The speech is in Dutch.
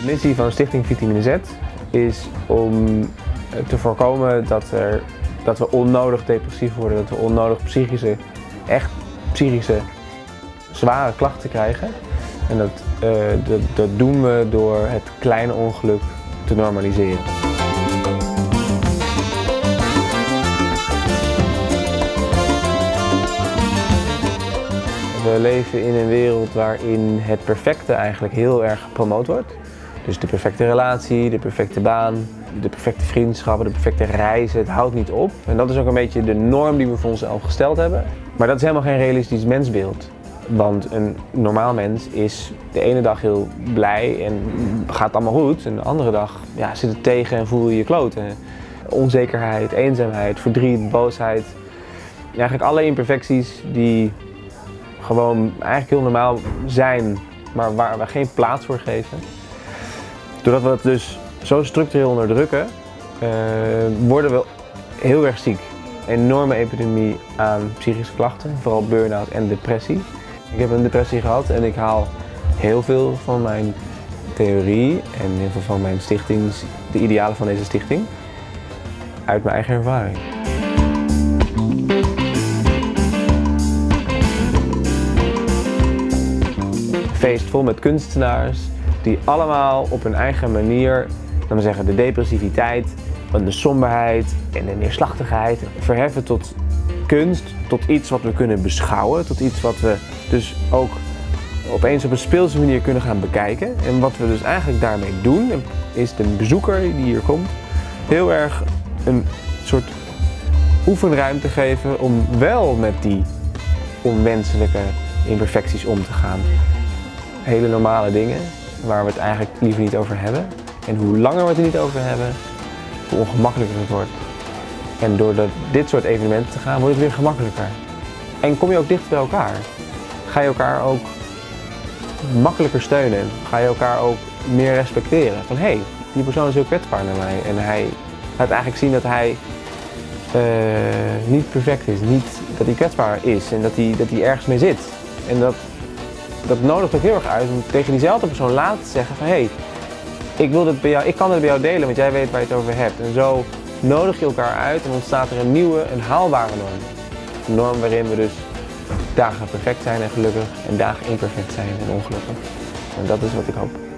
De missie van Stichting Vitamine Z is om te voorkomen dat, er, dat we onnodig depressief worden, dat we onnodig psychische, echt psychische, zware klachten krijgen. En dat, uh, dat, dat doen we door het kleine ongeluk te normaliseren. We leven in een wereld waarin het perfecte eigenlijk heel erg gepromoot wordt. Dus de perfecte relatie, de perfecte baan, de perfecte vriendschappen, de perfecte reizen, het houdt niet op. En dat is ook een beetje de norm die we voor onszelf gesteld hebben. Maar dat is helemaal geen realistisch mensbeeld. Want een normaal mens is de ene dag heel blij en gaat allemaal goed. En de andere dag ja, zit het tegen en voel je je kloten. Onzekerheid, eenzaamheid, verdriet, boosheid. Eigenlijk alle imperfecties die gewoon eigenlijk heel normaal zijn, maar waar we geen plaats voor geven. Doordat we het dus zo structureel onderdrukken, uh, worden we heel erg ziek. Enorme epidemie aan psychische klachten, vooral burn-out en depressie. Ik heb een depressie gehad en ik haal heel veel van mijn theorie en heel veel van mijn stichting, de idealen van deze stichting, uit mijn eigen ervaring. feest vol met kunstenaars die allemaal op hun eigen manier, laten we zeggen, de depressiviteit, de somberheid en de neerslachtigheid verheffen tot kunst, tot iets wat we kunnen beschouwen, tot iets wat we dus ook opeens op een speelse manier kunnen gaan bekijken. En wat we dus eigenlijk daarmee doen, is de bezoeker die hier komt, heel erg een soort oefenruimte geven om wel met die onwenselijke imperfecties om te gaan hele normale dingen waar we het eigenlijk liever niet over hebben. En hoe langer we het er niet over hebben, hoe ongemakkelijker het wordt. En door dit soort evenementen te gaan, wordt het weer gemakkelijker. En kom je ook dichter bij elkaar. Ga je elkaar ook makkelijker steunen. Ga je elkaar ook meer respecteren. Van hé, hey, die persoon is heel kwetsbaar naar mij. En hij laat eigenlijk zien dat hij uh, niet perfect is. Niet dat hij kwetsbaar is en dat hij, dat hij ergens mee zit. En dat dat nodigt ook heel erg uit om tegen diezelfde persoon later te zeggen van hé, hey, ik, wil dit bij jou, ik kan het bij jou delen, want jij weet waar je het over hebt. En zo nodig je elkaar uit en ontstaat er een nieuwe, een haalbare norm. Een norm waarin we dus dagen perfect zijn en gelukkig en dagen imperfect zijn en ongelukkig. En dat is wat ik hoop.